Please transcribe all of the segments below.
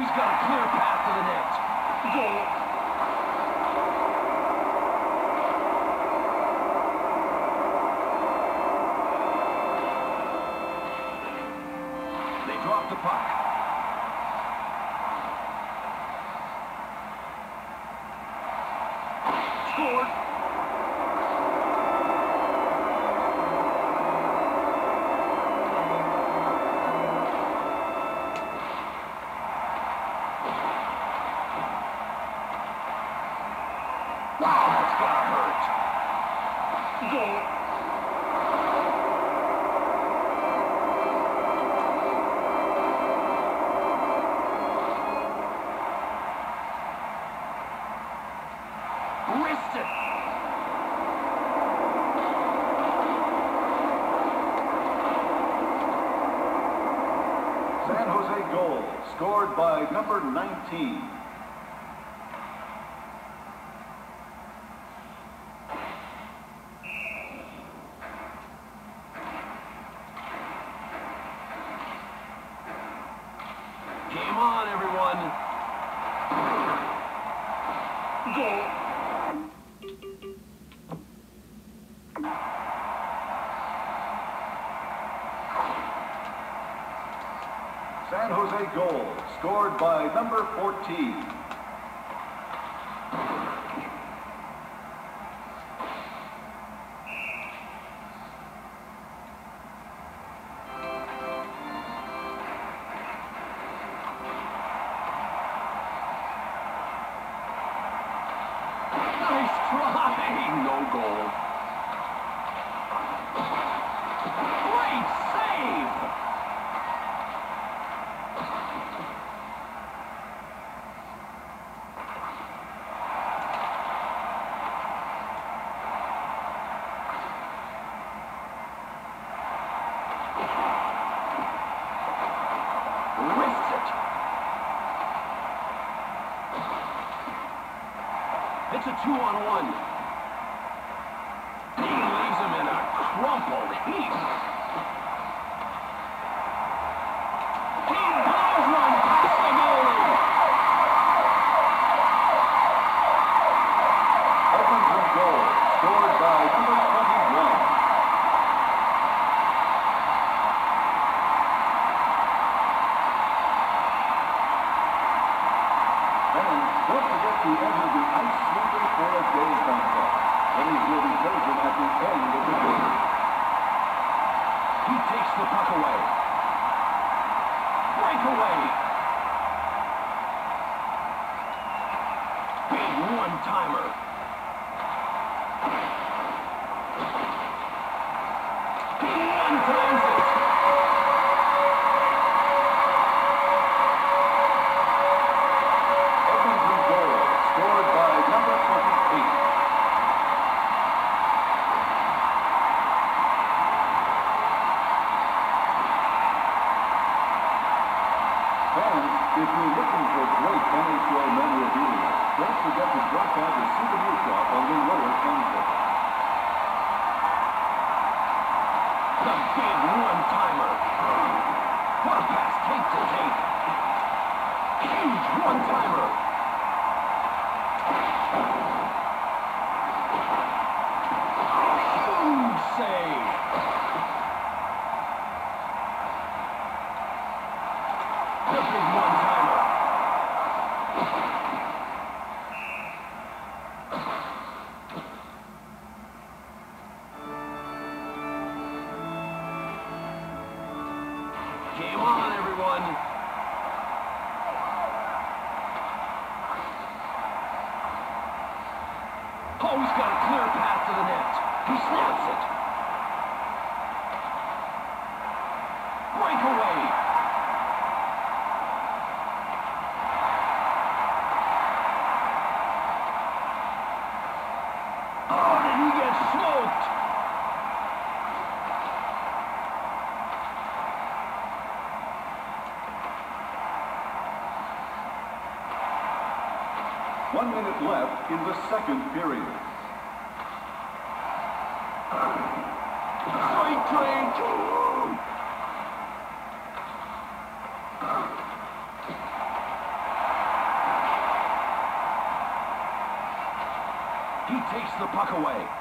he's got a clear path to the net. Goal. San Jose goal scored by number 19. San Jose goal scored by number 14. on one. He leaves him in a crumpled heap. Huge one-timer. Oh, he's got a clear path to the net. He snaps it. Breakaway. Oh, did he get smoked? One minute left in the second period. Train. He takes the puck away.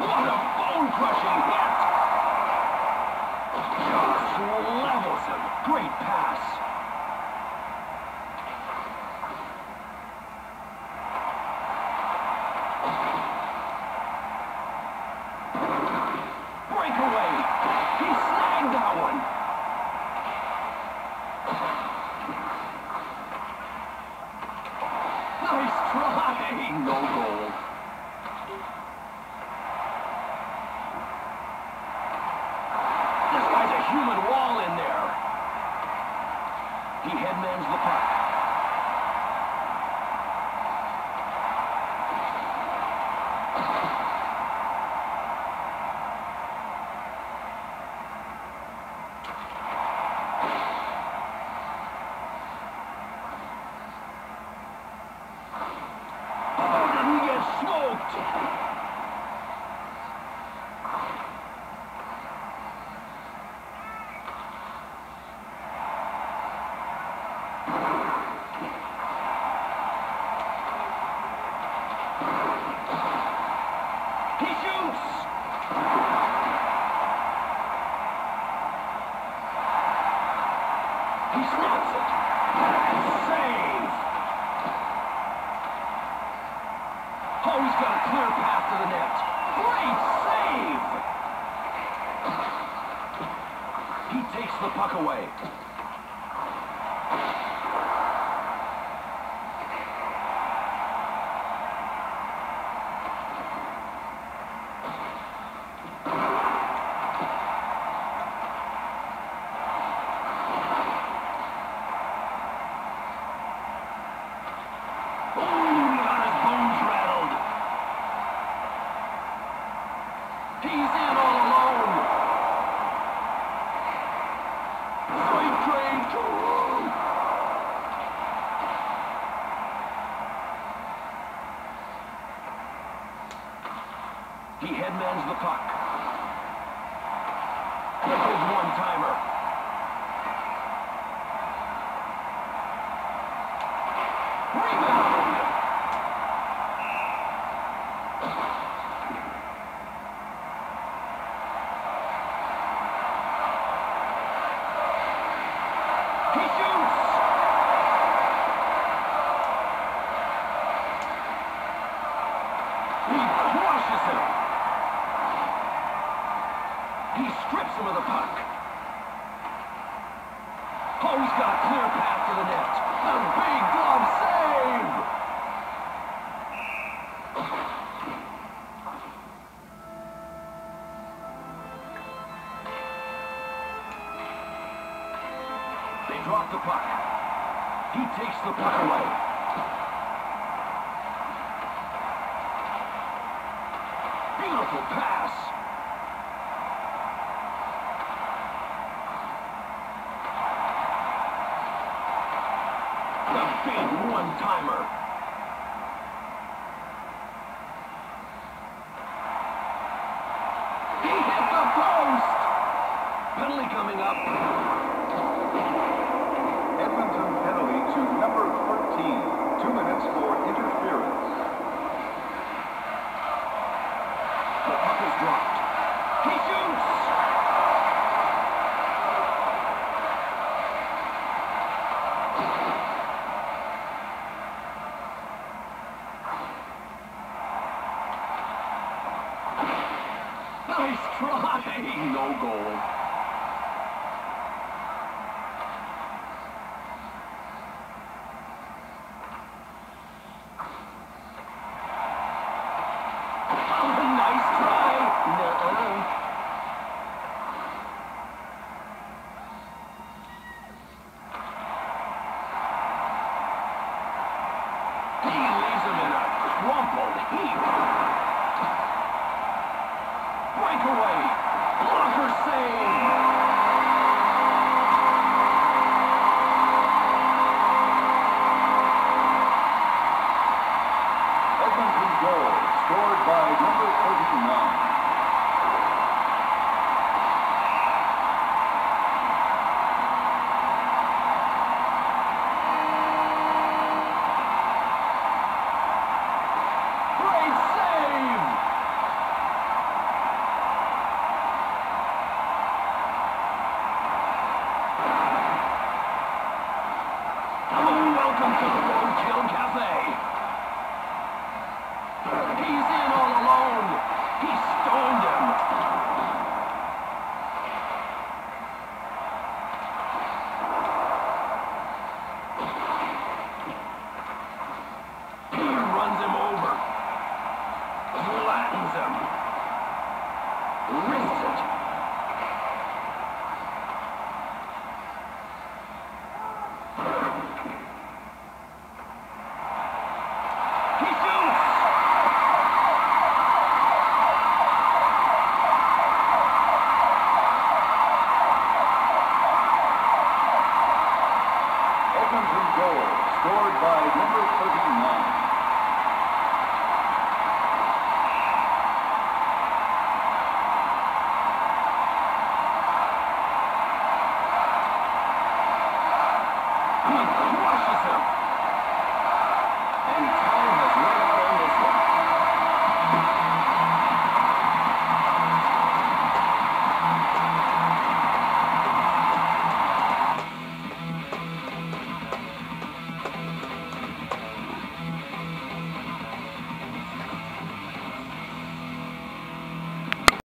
What a bone-crushing hit. Just levels him. Great pass. Breakaway. He snagged that one. Nice try. No goal. This guy's a human wall in there. He headmans the puck. Oh, did he get smoked? He shoots! He snaps it! Save! He's got a clear path to the net. Great save! He takes the puck away. Ooh, got his bones rattled. He's in all alone. mends the puck. The big one-timer. Rebound! He shoots! He crushes him! He strips him of the puck. Oh, he's got a clear path to the net. A big glove save! They drop the puck. He takes the puck away. Beautiful pass. The big one-timer. Thank you.